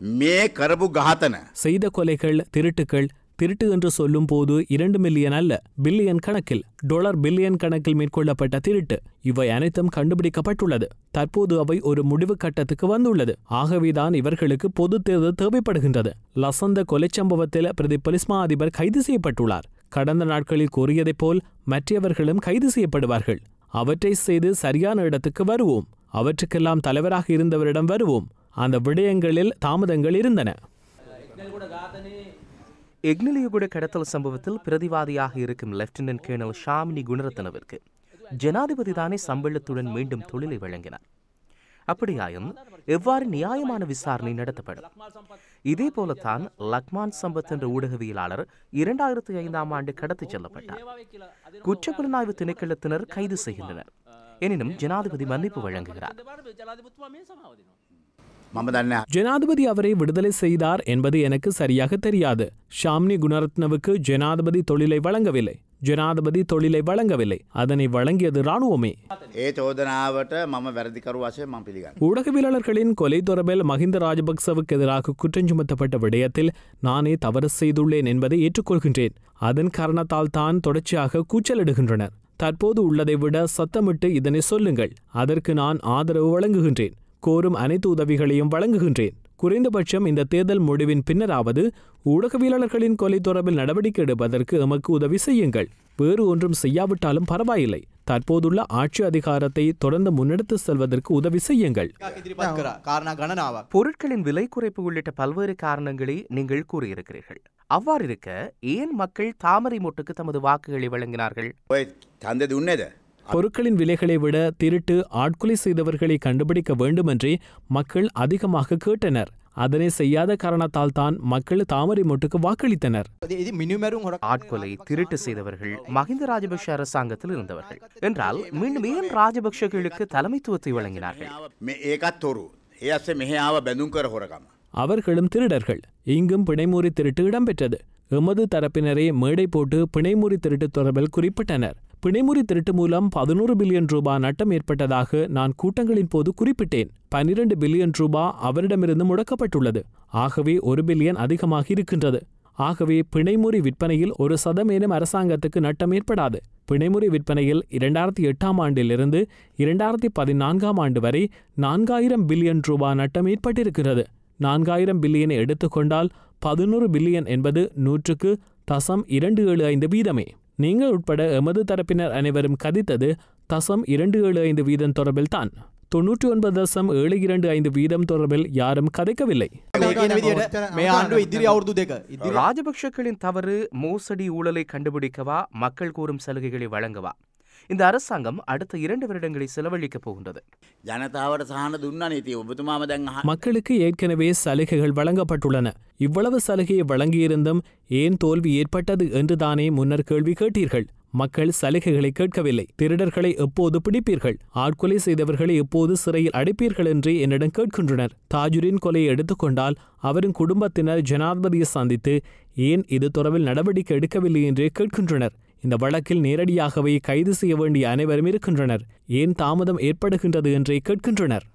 மே கரபு கஹாத்தன. செய்த கொலைகள் திருட்டுகள் திருட்டு என்று சொல்லும் போது இரண்டு மில்லியன் அல்ல பில்லியன் கணக்கில் டொலர் பில்லியன் கணக்கில் மேற்கொள்ளப்பட்ட திருட்டு. இவை அனைத்தும் கண்டுபிடிக்கப்பட்டுள்ளது. தற்போது அவை ஒரு முடிவு கட்டத்துக்கு வந்துள்ளது. ஆகவேதான் இவர்களுக்கு பொது தேர்தல் தேவைப்படுகின்றது. லசந்த கொலை சம்பவத்தில் பிரதி அதிபர் கைது செய்யப்பட்டுள்ளார். கடந்த நாட்களில் கூறியதைப் போல் மற்றவர்களும் கைது செய்யப்படுவார்கள். அவற்றை செய்து சரியான இடத்துக்கு வருவோம். அவற்றுக்கெல்லாம் தலைவராக இருந்தவரிடம் வருவோம். அந்த விடயங்களில் தாமதங்கள் இருந்தன. எக்னலியுகுட கடத்தல் சம்பவத்தில் பிரதிவாதியாக இருக்கும் லெப்டினன்ட் கேர்னல் ஷாமினி குணரத்னவிற்கு ஜனாதிபதி தானே சம்பளத்துடன் மீண்டும் தொழிலை வழங்கினார். அப்படியாயும் எவ்வாறு நியாயமான விசாரணை நடத்தப்படும்? இதே போலத்தான் லக்மான் சம்பத் என்ற ஊடகவியலாளர் இரண்டாயிரத்தி ஐந்தாம் ஆண்டு கடத்திச் செல்லப்பட்டார். குற்றப்புலனாய்வு திணைக்களத்தினர் கைது செய்கின்றனர். எனினும் ஜனாதிபதி மன்னிப்பு வழங்குகிறார். ஜனாதிபதி அவரை விடுதலை செய்தார் என்பது எனக்கு சரியாக தெரியாது. ஷாம்னி குணரத்னவுக்கு ஜனாதிபதி தொழிலை வழங்கவில்லை. ஜனாதிபதி தொழிலை வழங்கவில்லை. அதனை வழங்கியது ராணுவமே ஊடகவியலாளர்களின் கொலை தொடர்பில் மஹிந்த ராஜபக்சவுக்கு எதிராக குற்றம் சுமத்தப்பட்ட விடயத்தில் நானே தவறு செய்துள்ளேன் என்பதை ஏற்றுக்கொள்கின்றேன். அதன் காரணத்தால் தான் தொடர்ச்சியாக கூச்சலிடுகின்றனர். தற்போது உள்ளதை விட சத்தமிட்டு இதனை சொல்லுங்கள். அதற்கு நான் ஆதரவு வழங்குகின்றேன். கோரும் அனைத்து உதவிகளையும் வழங்குகின்றேன். குறைந்தபட்சம் இந்த தேர்தல் முடிவின் பின்னராவது ஊடகவியலாளர்களின் கொலை தொடர்பில் நடவடிக்கை எடுப்பதற்கு எமக்கு உதவி செய்யுங்கள். வேறு ஒன்றும் செய்யாவிட்டாலும் பரவாயில்லை. தற்போதுள்ள ஆட்சி அதிகாரத்தை தொடர்ந்து முன்னெடுத்து செல்வதற்கு உதவி செய்யுங்கள். பொருட்களின் விலை குறைப்பு உள்ளிட்ட பல்வேறு காரணங்களை நீங்கள் கூறியிருக்கிறீர்கள். அவ்வாறு இருக்க ஏன் மக்கள் தாமரை மொட்டுக்கு தமது வாக்குகளை வழங்கினார்கள்? பொருட்களின் விலைகளை விட திருட்டு ஆட்கொலை செய்தவர்களை கண்டுபிடிக்க வேண்டுமென்றே மக்கள் அதிகமாக கேட்டனர். அதனை செய்யாத காரணத்தால் தான் மக்கள் தாமரை மொட்டுக்கு வாக்களித்தனர். ஆட்கொலை திருட்டு செய்தவர்கள் மஹிந்த ராஜபக்ஷ அரசாங்கத்தில் இருந்தவர்கள். என்றால் மீண்டும் ஏன் ராஜபக்ஷர்களுக்கு தலைமைத்துவத்தை வழங்கினார்கள்? அவர்களும் திருடர்கள். இங்கும் பிணைமூறி திருட்டு இடம்பெற்றது. எமது தரப்பினரை மேடை போட்டு பிணைமூறி திருட்டு தொடர்பில் குறிப்பிட்டனர். பிணைமுறி திருட்டு மூலம் பதினோரு பில்லியன் ரூபாய் நட்டம் ஏற்பட்டதாக நான் கூட்டங்களின் போது குறிப்பிட்டேன். பனிரெண்டு பில்லியன் ரூபாய் அவரிடமிருந்து முடக்கப்பட்டுள்ளது. ஆகவே ஒரு பில்லியன் அதிகமாக இருக்கின்றது. ஆகவே பிணைமுறி விற்பனையில் ஒரு சதமேனும் அரசாங்கத்துக்கு நட்டம் ஏற்படாது. பிணைமுறி விற்பனையில் இரண்டாயிரத்தி எட்டாம் ஆண்டிலிருந்து இரண்டாயிரத்தி பதினான்காம் ஆண்டு வரை நான்காயிரம் பில்லியன் ரூபாய் நட்டம் ஏற்பட்டிருக்கிறது நான்காயிரம் பில்லியனை எடுத்துக்கொண்டால் பதினோரு பில்லியன் என்பது நூற்றுக்கு தசம் இரண்டு ஏழு ஐந்து வீதமே. நீங்கள் உட்பட எமது தரப்பினர் அனைவரும் கதித்தது தசம் இரண்டு ஏழு ஐந்து வீதம் தொடர்பில் தான். தொன்னூற்றி ஒன்பது தசம் ஏழு இரண்டு ஐந்து வீதம் தொடர்பில் யாரும் கதைக்கவில்லை. ராஜபக்ஷக்களின் தவறு மோசடி ஊழலை கண்டுபிடிக்கவா மக்கள் கூறும் சலுகைகளை வழங்கவா? இந்த அரசாங்கம் அடுத்த இரண்டு வருடங்களை செலவழிக்கப் போகின்றது. ஜனதாவோட சாண துண்ணானித்தி மக்களுக்கு ஏற்கனவே சலுகைகள் வழங்கப்பட்டுள்ளன. இவ்வளவு சலுகையை வழங்கியிருந்தும் ஏன் தோல்வி ஏற்பட்டது என்றுதானே முன்னர் கேள்வி கேட்டீர்கள். மக்கள் சலுகைகளை கேட்கவில்லை. திருடர்களை எப்போது பிடிப்பீர்கள்? ஆட்கொலை செய்தவர்களை எப்போது சிறையில் அடைப்பீர்கள் என்று என்னிடம் கேட்கின்றனர். தாஜுரின் கொலையை எடுத்துக்கொண்டால் அவரும் குடும்பத்தினர் ஜனாதிபதியை சந்தித்து ஏன் இது தொடர்பில் நடவடிக்கை எடுக்கவில்லை என்றே கேட்கின்றனர். இந்த வழக்கில் நேரடியாகவே கைது செய்ய வேண்டிய அனைவரும் இருக்கின்றனர். ஏன் தாமதம் ஏற்படுகின்றது என்றே கேட்கின்றனர்.